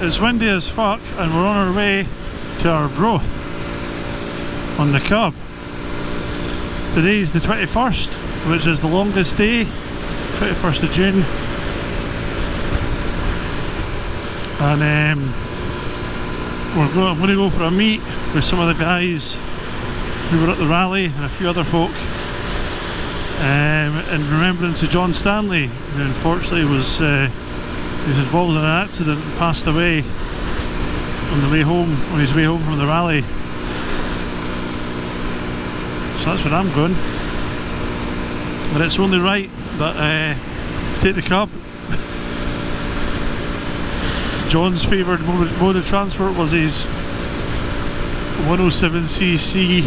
it's windy as fuck and we're on our way to Arbroath on the cub. Today's the 21st, which is the longest day, 21st of June. And um, we're going, I'm going to go for a meet with some of the guys who were at the rally and a few other folk um, in remembrance of John Stanley, who unfortunately was uh, was involved in an accident and passed away on the way home, on his way home from the rally. So that's where I'm going. But it's only right that uh, take the cab. John's favoured mode, mode of transport was his 107cc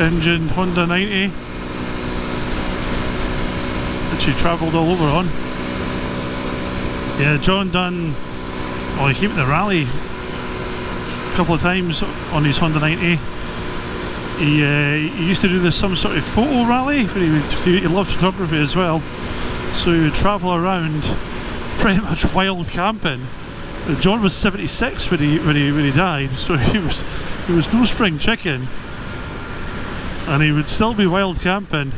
engine Honda 90 which he travelled all over on. Yeah, John done, well he came to the rally a couple of times on his Honda 90. He, uh, he used to do this some sort of photo rally, he, would, he loved photography as well. So he would travel around pretty much wild camping. John was 76 when he when he when he died, so he was he was no spring chicken, and he would still be wild camping,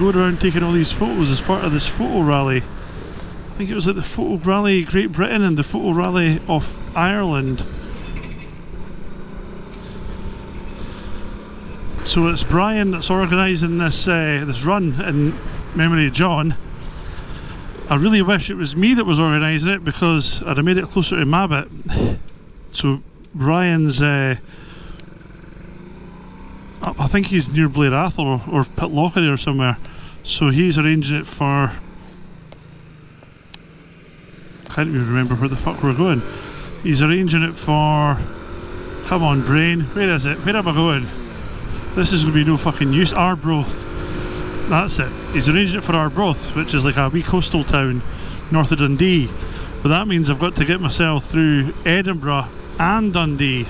going around taking all these photos as part of this photo rally. I think it was at the photo rally Great Britain and the photo rally of Ireland. So it's Brian that's organising this uh, this run in memory of John. I really wish it was me that was organising it because I'd have made it closer to Mabbott. So Brian's, uh, I think he's near Blair Atholl or, or Pitlochry or somewhere. So he's arranging it for. I can't even remember where the fuck we're going. He's arranging it for. Come on, brain. Where is it? Where am I going? This is going to be no fucking use. Arbroath. That's it. He's arranged it for Arbroath, which is like a wee coastal town north of Dundee. But that means I've got to get myself through Edinburgh and Dundee.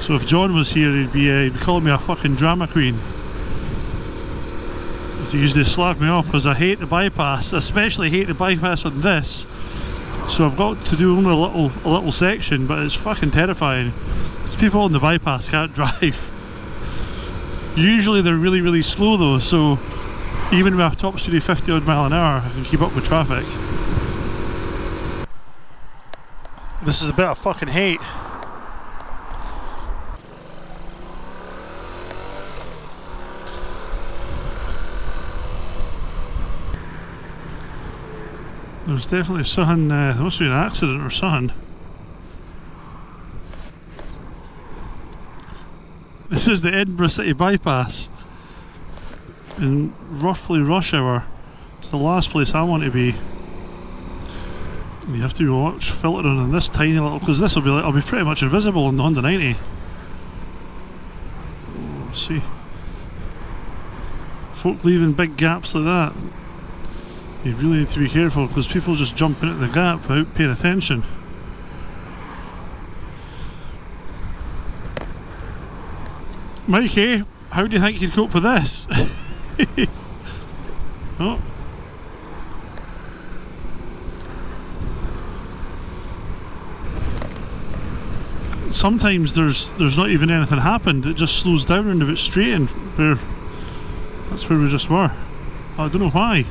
So if John was here, he'd be, uh, he'd be calling me a fucking drama queen. He usually slag me off because I hate the bypass, especially hate the bypass on this. So I've got to do only a little a little section, but it's fucking terrifying. People on the bypass can't drive. Usually they're really really slow though, so even with a top speed of 50 odd mile an hour I can keep up with traffic. This is a bit of fucking hate. There's definitely something, uh, there must be an accident or something. This is the Edinburgh City bypass in roughly rush hour. It's the last place I want to be. You have to watch filtering on this tiny little because this will be like I'll be pretty much invisible on the Honda 90. Let's see. Folk leaving big gaps like that. You really need to be careful because people just jump into the gap without paying attention. Mikey, how do you think you'd cope with this? oh. Sometimes there's there's not even anything happened. It just slows down and a bit straight and where that's where we just were. I don't know why.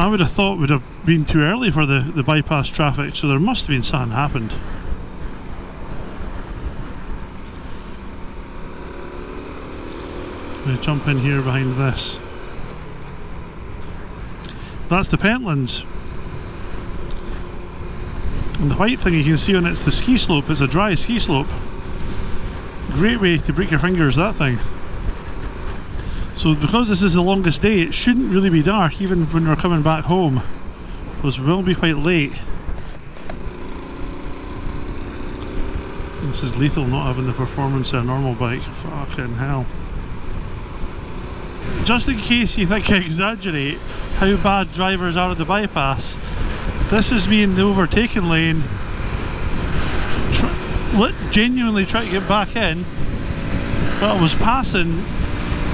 I would have thought would have been too early for the, the bypass traffic, so there must have been something happened. I'm going to jump in here behind this. That's the Pentlands. And the white thing you can see on it's the ski slope, it's a dry ski slope. Great way to break your fingers, that thing. So because this is the longest day, it shouldn't really be dark even when we're coming back home. Because we will be quite late. This is lethal not having the performance of a normal bike. Fucking hell. Just in case you think I exaggerate how bad drivers are at the bypass, this is me in the overtaking lane genuinely trying to get back in but I was passing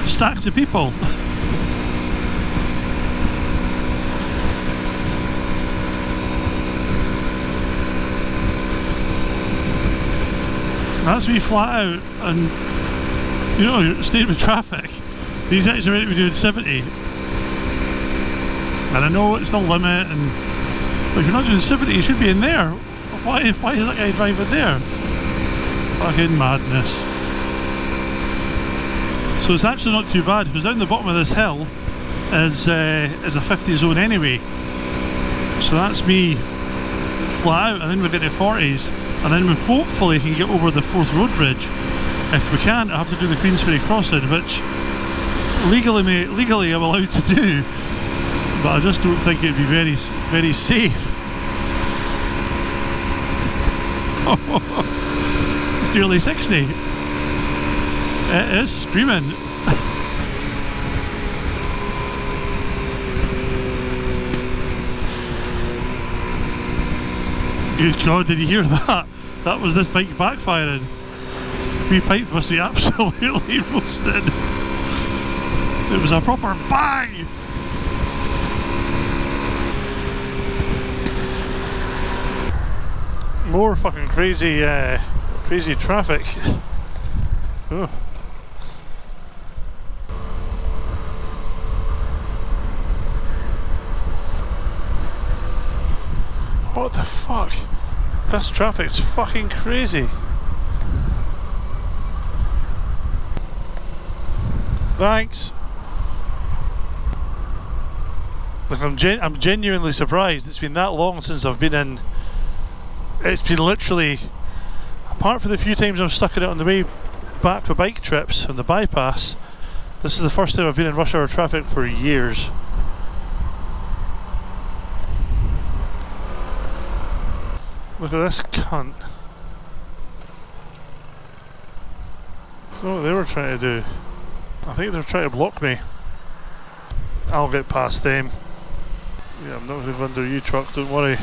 stacks of people. That's me flat out and you know, staying with traffic. These meant to be doing 70. And I know it's the limit and but if you're not doing 70 you should be in there. Why why is that guy driving there? Fucking madness. So it's actually not too bad because down the bottom of this hill is uh, is a 50 zone anyway. So that's me flat out and then we get to 40s and then we hopefully can get over the Forth Road Bridge. If we can't I have to do the Queensferry crossing which legally legally I'm allowed to do but I just don't think it'd be very very safe. nearly 60. It is screaming. Good God, did you hear that? That was this bike backfiring. My pipe must be absolutely roasted. It was a proper bang! More fucking crazy, uh, crazy traffic. Oh. What the fuck? This traffic's fucking crazy. Thanks. Like I'm, gen I'm genuinely surprised. It's been that long since I've been in. It's been literally, apart from the few times I'm stuck in it on the way back for bike trips on the bypass, this is the first time I've been in rush hour traffic for years. Look at this cunt. what they were trying to do. I think they're trying to block me. I'll get past them. Yeah, I'm not going to go under you truck, don't worry.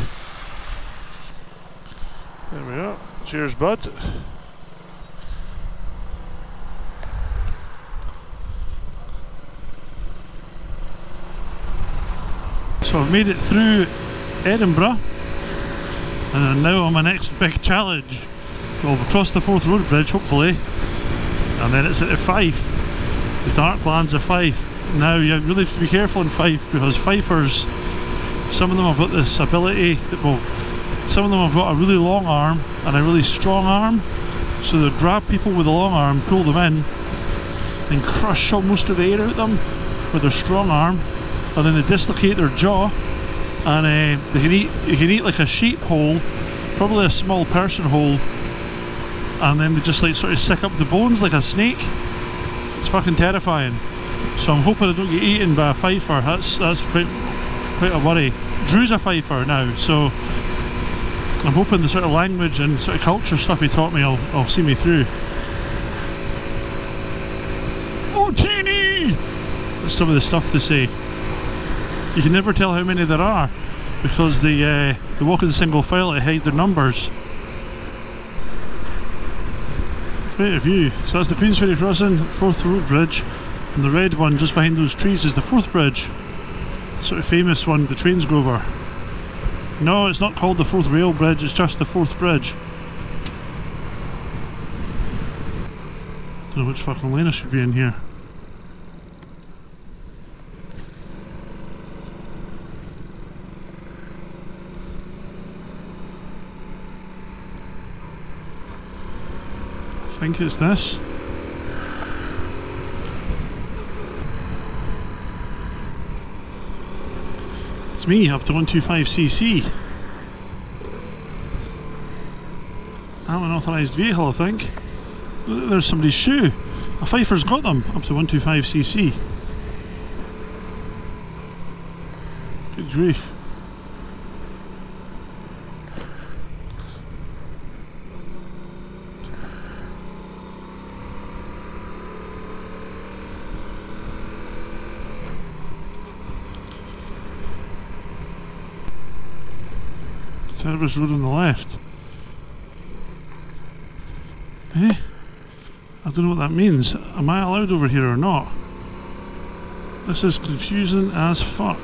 There we are. Cheers, bud. So I've made it through Edinburgh and now on my next big challenge. We'll cross the Forth Road Bridge hopefully. And then it's the Fife, the dark lands of Fife. Now you really have to be careful in Fife because Fifers, some of them have got this ability, that, well some of them have got a really long arm and a really strong arm. So they grab people with a long arm, pull them in and crush most of the air out of them with their strong arm. And then they dislocate their jaw and uh, they can eat you can eat like a sheep whole probably a small person whole and then they just like sort of sick up the bones like a snake. It's fucking terrifying. So I'm hoping I don't get eaten by a fifer. That's that's quite, quite a worry. Drew's a fifer now so I'm hoping the sort of language and sort of culture stuff he taught me will, will see me through. Oh teeny that's some of the stuff they say you can never tell how many there are because they, uh, they walk in single file to hide their numbers. Great view. So that's the Queensferry crossing, Forth Road Bridge, and the red one just behind those trees is the Forth Bridge. sort of famous one the trains go over. No, it's not called the Forth Rail Bridge, it's just the Forth Bridge. Don't know which fucking lane I should be in here. Think it's this. It's me up to 125cc. I'm an authorised vehicle I think. There's somebody's shoe. A Fifer's got them up to 125cc. Good grief. Service road on the left. Eh? I don't know what that means. Am I allowed over here or not? This is confusing as fuck.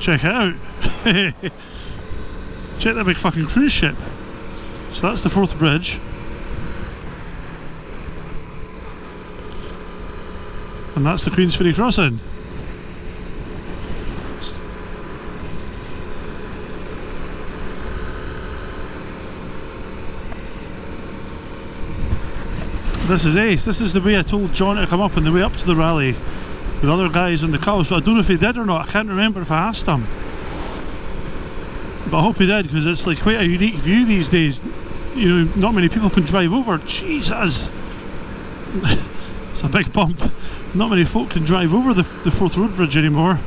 Check it out. Check that big fucking cruise ship. So that's the Forth bridge. And that's the Queensferry crossing. This is ace. This is the way I told John to come up on the way up to the rally with other guys on the cars. But I don't know if he did or not. I can't remember if I asked him. But I hope he did because it's like quite a unique view these days. You know, not many people can drive over. Jesus! it's a big bump. Not many folk can drive over the, the Forth Road Bridge anymore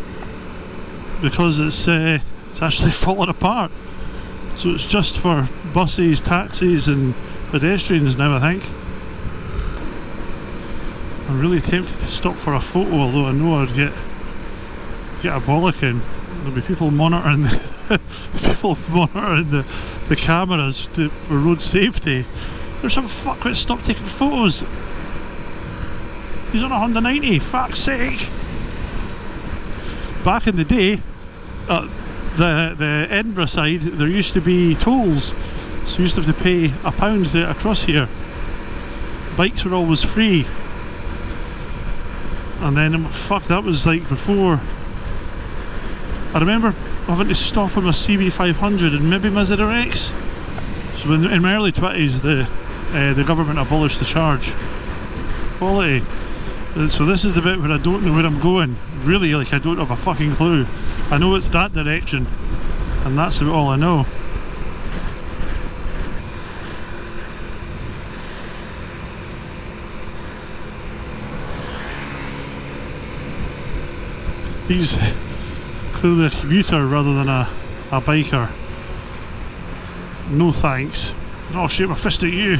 because it's uh, it's actually fallen apart. So it's just for buses, taxis, and pedestrians now. I think. I'm really tempted to stop for a photo, although I know I'd get get a bollocking. There'll be people monitoring people monitoring the, the cameras to, for road safety. There's some fuckwit stop taking photos. He's on a Honda 90, fuck's sake. Back in the day, uh, the the Edinburgh side, there used to be tolls, so you used to have to pay a pound to across here. Bikes were always free, and then um, fuck that was like before. I remember having to stop on my CB500 and maybe my ZRX so in, in my early 20s the uh, the government abolished the charge. Quality. Uh, so this is the bit where I don't know where I'm going. Really like I don't have a fucking clue. I know it's that direction and that's about all I know He's clearly a commuter rather than a, a biker. No thanks. Oh, I'll shoot my fist at you.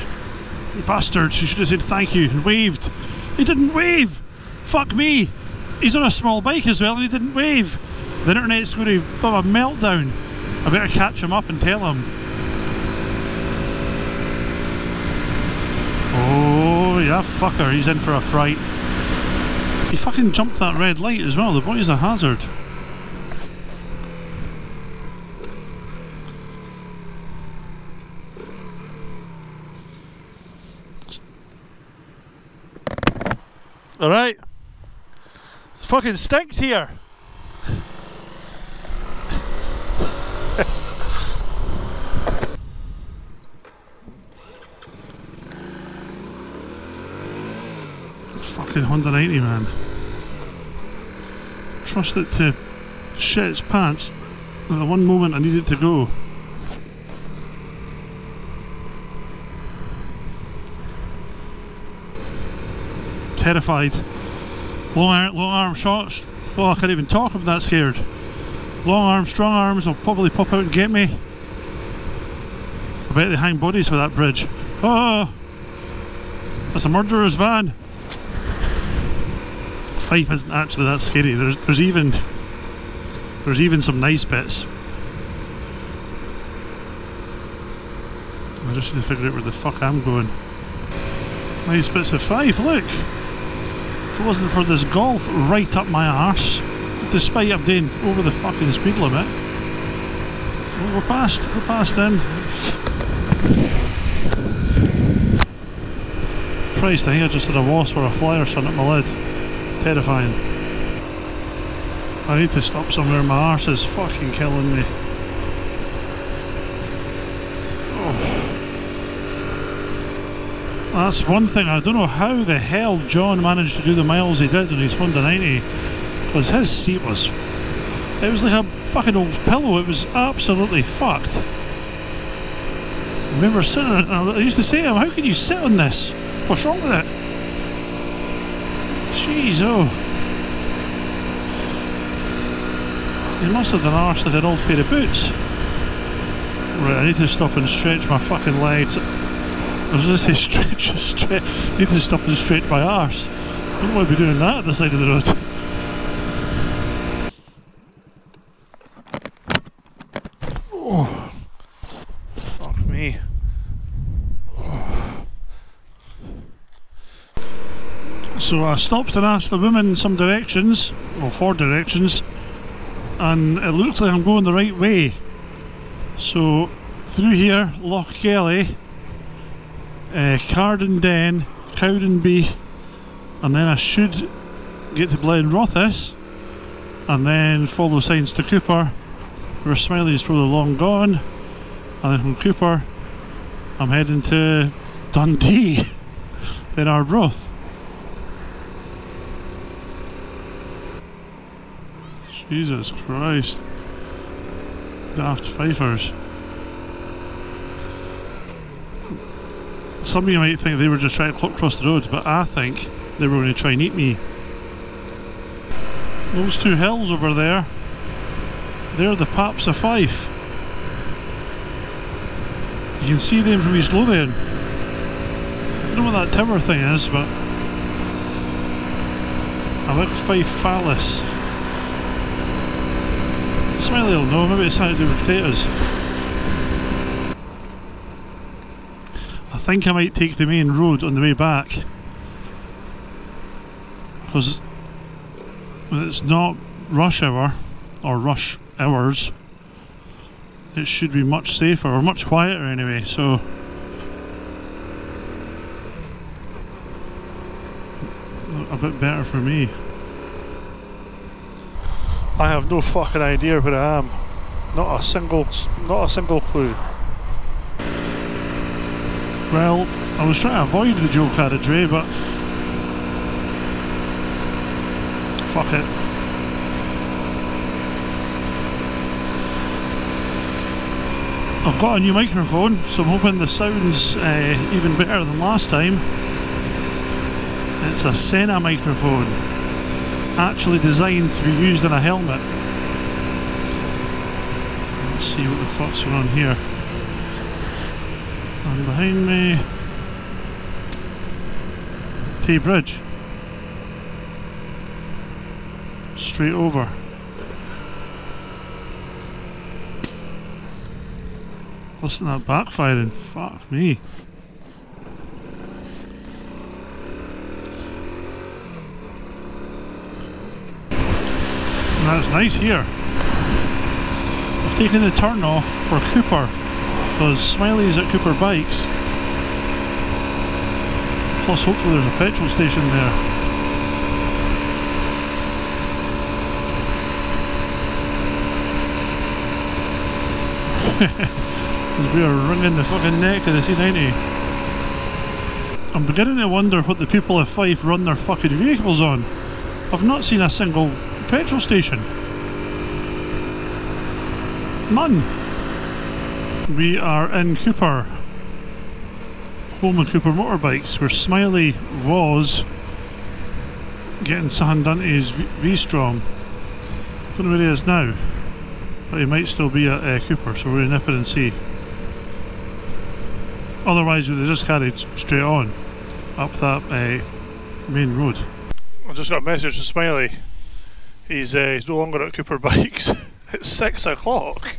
You bastard. You should have said thank you and waved. He didn't wave! Fuck me! He's on a small bike as well and he didn't wave. The internet's going to have a meltdown. I better catch him up and tell him. Oh, yeah, fucker. He's in for a fright. He fucking jumped that red light as well, the boy's a hazard. Alright. It fucking stinks here. Fucking Honda 90 man. Trust it to shit its pants at the one moment I need it to go. Terrified. Long arm, long arm shots. Oh, I can't even talk, I'm that scared. Long arms, strong arms will probably pop out and get me. I bet they hang bodies for that bridge. Oh! That's a murderer's van. Fife isn't actually that scary. There's there's even there's even some nice bits. I just need to figure out where the fuck I'm going. Nice bits of Fife, look! If it wasn't for this golf right up my arse, despite I'm doing over the fucking speed limit. we're past, we're past then. Christ, I think I just had a wasp or a fly or something at my lid terrifying. I need to stop somewhere, my arse is fucking killing me. Oh. That's one thing, I don't know how the hell John managed to do the miles he did on his Honda 90 because his seat was, it was like a fucking old pillow, it was absolutely fucked. I remember sitting on it I used to say to him, how can you sit on this? What's wrong with it? Jeez, oh. He must have done arse like an old pair of boots. Right, I need to stop and stretch my fucking legs. I was going to say stretch, stretch. I need to stop and stretch my arse. Don't want to be doing that at the side of the road. So I stopped and asked the woman some directions, or four directions, and it looks like I'm going the right way. So through here, Lochgelly, uh, Cardenden, Cowdenbeath, and then I should get to Glenrothes, and then follow signs to Cupar, where Smiley is probably long gone, and then from Cupar, I'm heading to Dundee, then Arbroath. Jesus Christ. Daft Fifers. Some of you might think they were just trying to clock across the road, but I think they were going to try and eat me. Those two hills over there, they're the Paps of Fife. You can see them from East Lothian. I don't know what that tower thing is, but I like Fife Phallus. Smiley will know, maybe it's something to do with potatoes. I think I might take the main road on the way back. Because when it's not rush hour, or rush hours, it should be much safer, or much quieter anyway, so... A bit better for me. I have no fucking idea where I am. Not a single, not a single clue. Well, I was trying to avoid the dual carriageway, but fuck it. I've got a new microphone, so I'm hoping the sound's uh, even better than last time. It's a Sena microphone actually designed to be used in a helmet. Let's see what the fuck's going on here. And behind me, Tay Bridge. Straight over. Listen to that backfiring. Fuck me. That's nice here. I've taken the turn off for Cupar because Smiley's at Cupar Bikes. Plus hopefully there's a petrol station there. we are wringing the fucking neck of the C90. I'm beginning to wonder what the people of Fife run their fucking vehicles on. I've not seen a single petrol station. None. We are in. Home of Cupar Motorbikes, where Smiley was getting Sahan Dante's V-Strom. Don't know where he is now, but he might still be at uh, Cupar, so we're going to nip it and see. Otherwise, we'd have just carried straight on up that uh, main road. I just got a message from Smiley. He's, uh, he's no longer at Cupar Bikes. it's six o'clock.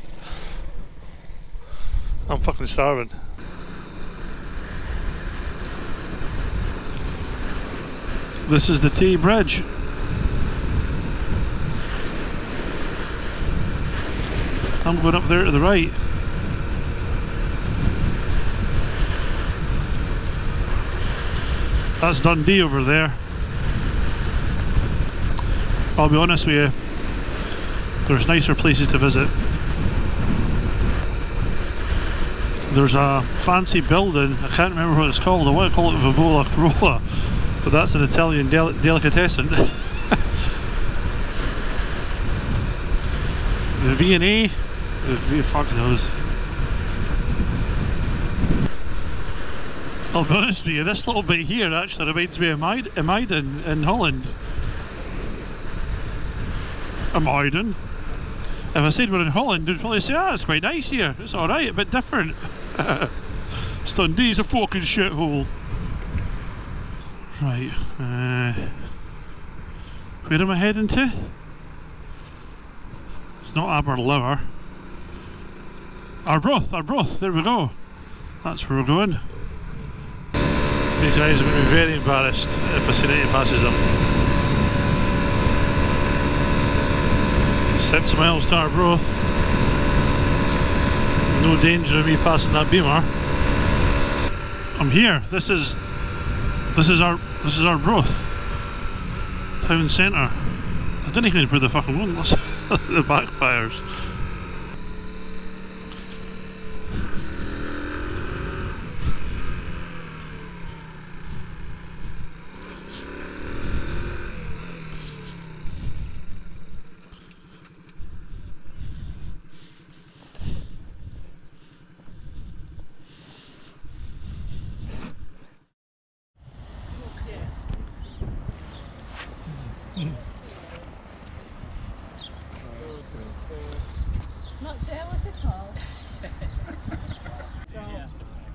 I'm fucking starving. This is the Tay Bridge. I'm going up there to the right. That's Dundee over there. I'll be honest with you, there's nicer places to visit. There's a fancy building, I can't remember what it's called, I want to call it Vivola Corolla, but that's an Italian del delicatessen. the V&A, the v fuck knows. I'll be honest with you, this little bit here actually reminds me of Muiden in Holland. Muiden. If I said we're in Holland, they'd probably say, ah, it's quite nice here. It's alright, a bit different. Dundee's a fucking shithole. Right, uh, where am I heading to? It's not Aberlour. Arbroath, Arbroath, there we go. That's where we're going. These guys are going to be very embarrassed if Vicinity passes them. Miles to Arbroath. No no danger of me passing that beamer. I'm here. This is this is our this is our Arbroath town centre. I didn't even put the fucking one. the backfires.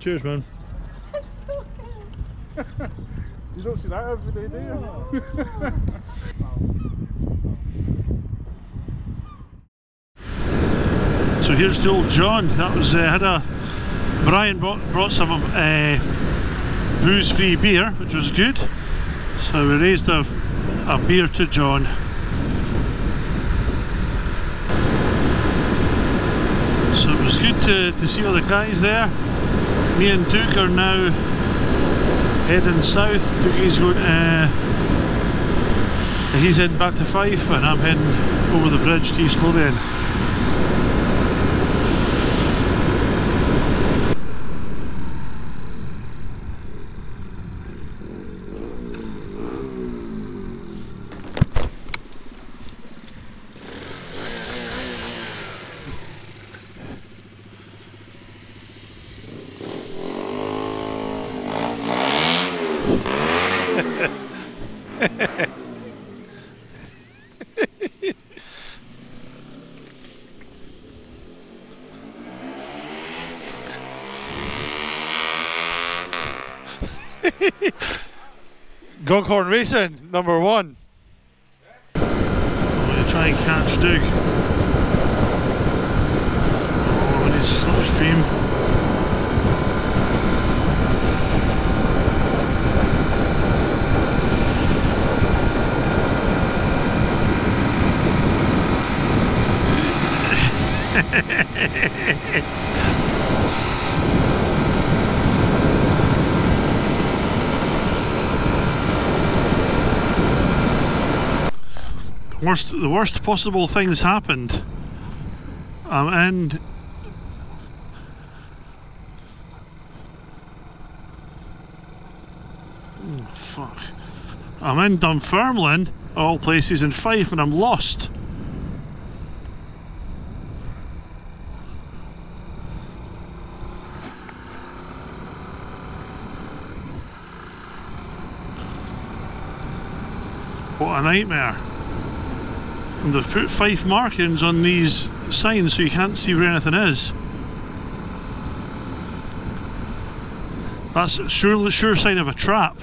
Cheers, man. It's so good. You don't see that every day, do you? So here's to old John. That was uh, had a Brian brought, brought some of uh, booze-free beer, which was good. So we raised a, a beer to John. So it was good to, to see all the guys there. Me and Duke are now heading south. Dookie's going to he's heading uh, back to Fife and I'm heading over the bridge to East Lothian. Goghorn Racing, number one. I'm going to try and catch Duke. Oh, in his slipstream. Worst the worst possible things happened. Um, and oh, fuck. I'm in Dunfermline, all places in Fife, and I'm lost. What a nightmare. And they've put five markings on these signs so you can't see where anything is. That's a sure, sure sign of a trap.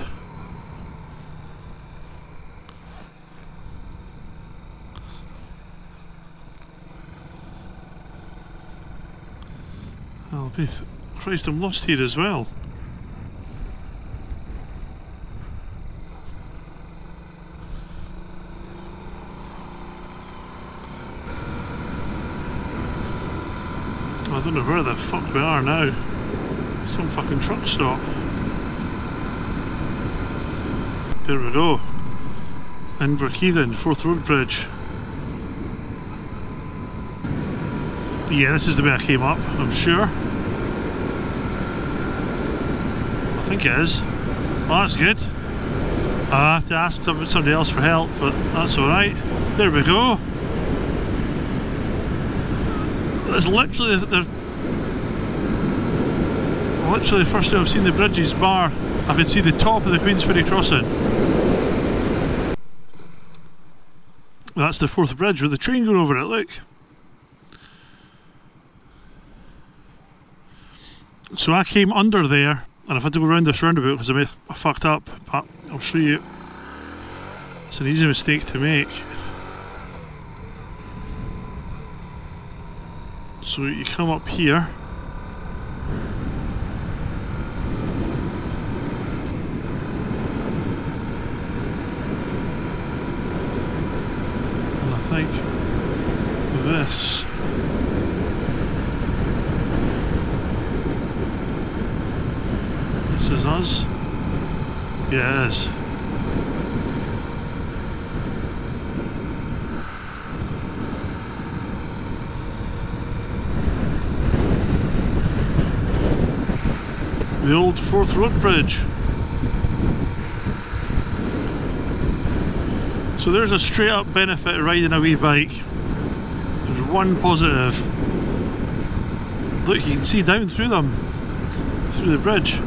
I'll be Christ, I'm lost here as well. Where the fuck we are now. Some fucking truck stop. There we go. Inverkeithing, Forth Road Bridge. Yeah, this is the way I came up, I'm sure. I think it is. Well, that's good. I have to ask somebody else for help, but that's alright. There we go. It's literally the literally first time I've seen the bridges bar I can see the top of the Queensferry crossing. That's the Forth bridge with the train going over it, look. So I came under there and I've had to go around this roundabout because I, I fucked up, but I'll show you. It's an easy mistake to make. So you come up here. this. This is us? Yes. The old Forth road bridge. So there's a straight up benefit of riding a wee bike. There's one positive. Look, you can see down through them, through the bridge.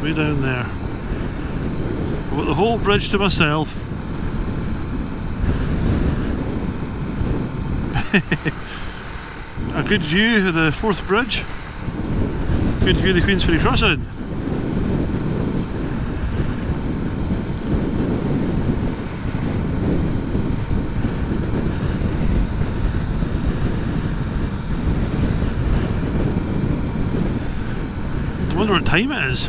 Way down there. I've got the whole bridge to myself. a good view of the Forth Bridge. Good view of the Queensferry Crossing. Time it is.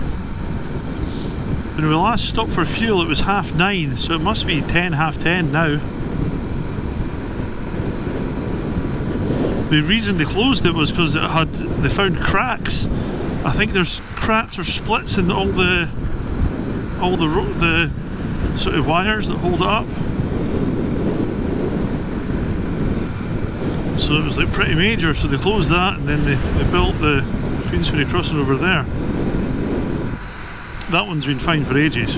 When we last stopped for fuel it was half nine, so it must be ten, half ten now. The reason they closed it was because it had they found cracks. I think there's cracks or splits in all the all the the sort of wires that hold it up. So it was like pretty major, so they closed that and then they, they built the Queensferry crossing over there. That one's been fine for ages.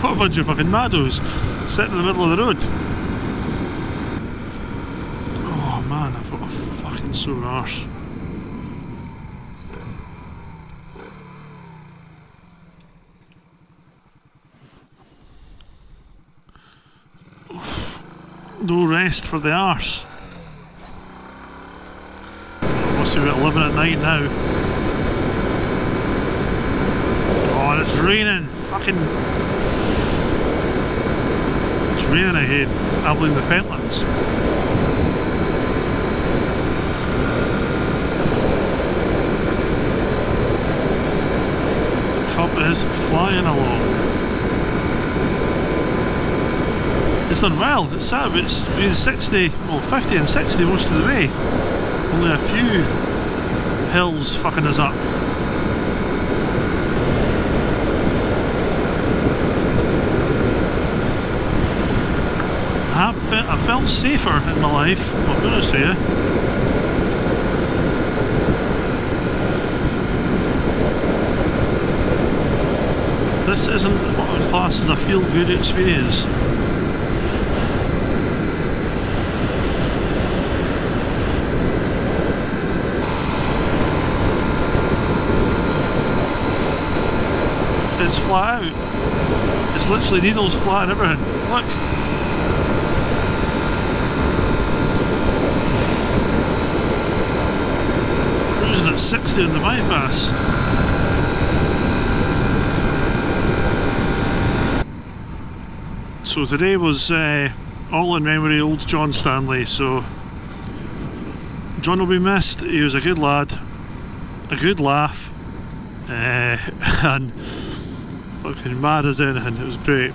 What a bunch of fucking maddos sitting in the middle of the road. Oh man, I've got a sore. No rest for the arse. Must be about 11 at night now. Oh, and it's raining. Fucking. It's raining ahead. Abilene the Pentlands. Is flying along. It's done well. It's sad, but it's been 60, well 50 and 60 most of the way. Only a few hills fucking us up. I felt safer in my life, I'll be honest with you. This isn't what I class as a feel good experience. It's flat out. It's literally needles flat and everything. Look. Cruising at 60 on the bypass. So today was uh, all in memory of old John Stanley. So John will be missed. He was a good lad, a good laugh, uh, and fucking mad as anything. It was great.